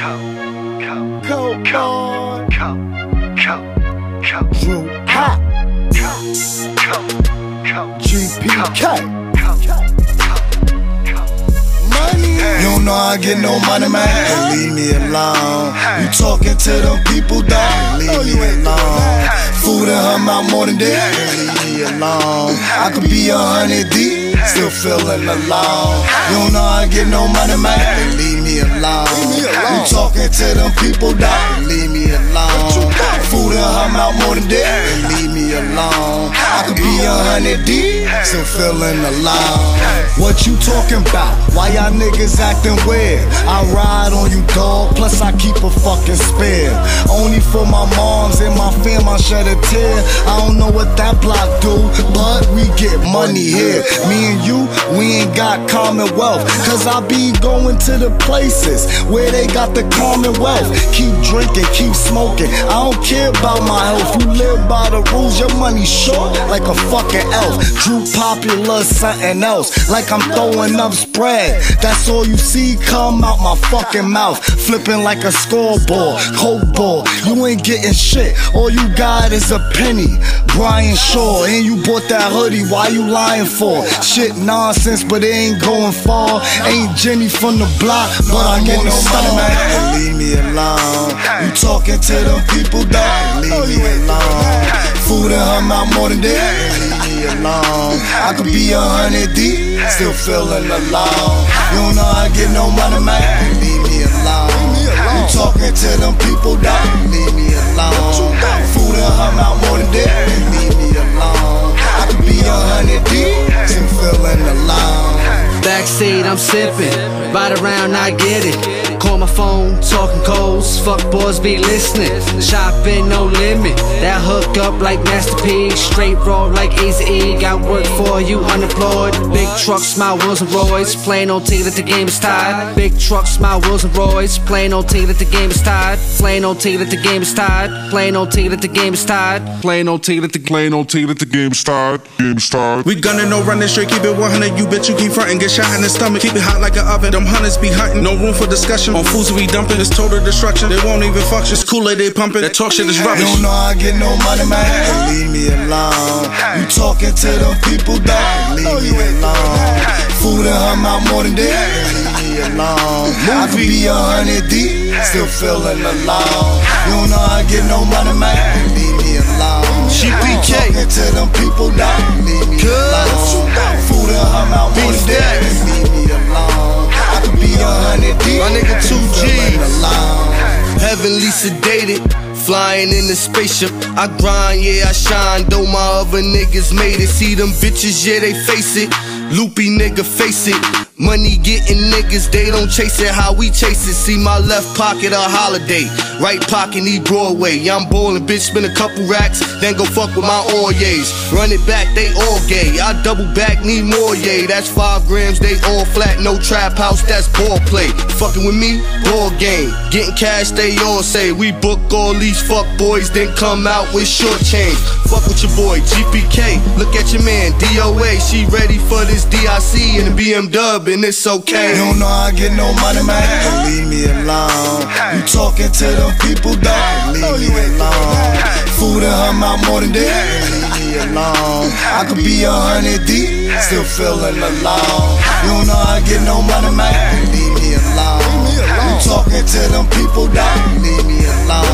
Cold boy. Drew Hot. GPK. Money. You don't know I get no money, man. Hey, leave me alone. You talking to them people, dog. Leave oh, me alone. Food in her mouth more than that. Leave me alone. I could be a hundred deep, still feeling alone. You don't know I get no money, man. To them people, dog. Leave me alone. Food in her mouth more than that. Leave me alone. I could be a hundred deep, still feeling alone. What you talking about? Why y'all niggas acting weird? I ride on you, dog. Plus I keep a fucking spare. Only for my moms and my fam, I shed a tear. I don't know what that block do, get money here. Me and you, we ain't got commonwealth. Cause I be going to the places where they got the commonwealth. Keep drinking, keep smoking. I don't care about my health. You live by the rules, your money short like a fucking elf. Drew popular, something else. Like I'm throwing up spread. That's all you see come out my fucking mouth. Flipping like a scoreboard, cold ball. You ain't getting shit. All you got is a penny. Brian Shaw, and you bought that hoodie. Why you lying for? Shit nonsense, but it ain't going far. Ain't Jenny from the block, but I'm on the. Hey, oh, leave me alone. You talking to them people, dog? Leave me alone. Food in her mouth more than that. Leave me alone. I could be a hundred deep, still feeling alone. You don't know I get no money, man. Leave me alone. You talking to them people, dog? Leave Backseat, I'm sipping. Ride around, I get it. Call my phone, talking codes. Fuck boys be listening. Shopping, no limit. That hook up like Master P. Straight raw like Easy E. Got work for you, unemployed. Big trucks, my wheels and Royce. Plain old T that the game is tied. Big trucks, my wheels and Royce. Plain old T that the game is tied. Plain old T that the game is tied. Plain old T that the game is tied. Plain old T that the Plain old T that the game started. Game started. We gunning, no running straight, keep it 100. You bitch, you keep frontin', get shot in the stomach. Keep it hot like an oven. Them hunters be hunting, no room for discussion. On fools we dumping, it's total destruction. They won't even function. It's Kool-Aid they pumping. That talk shit is You rubbish. don't know I get no money, man. Hey, leave me alone. You talking to them people, dog? Leave oh, me alone. Food in her mouth more than that. Leave me alone. I could be a hundred deep, still feeling alone. You don't know I get no money, man. Leave me alone. GPK. Talking Heavenly sedated, flying in the spaceship. I grind, yeah, I shine. Though my other niggas made it. See them bitches, yeah, they face it. Loopy nigga, face it. Money getting niggas, they don't chase it how we chase it. See my left pocket a holiday, right pocket need Broadway. I'm ballin', bitch, spend a couple racks, then go fuck with my Oryes. Run it back, they all gay. I double back, need more, yay. That's five grams, they all flat, no trap house, that's ball play. Fucking with me, ball game. Getting cash, they all say. We book all these fuck boys, then come out with short change. Fuck with your boy, GPK. Look at your man, DOA. She ready for this DIC and the BMW, and it's okay. You don't know I get no money, man. Hey, leave me alone. You talking to them people, dog? Leave me alone. Food in her mouth more than that. Leave me alone. I could be a hundred deep, still feeling alone. You don't know I get no money, man. Leave me alone. You talking to them people, dog? Leave me alone.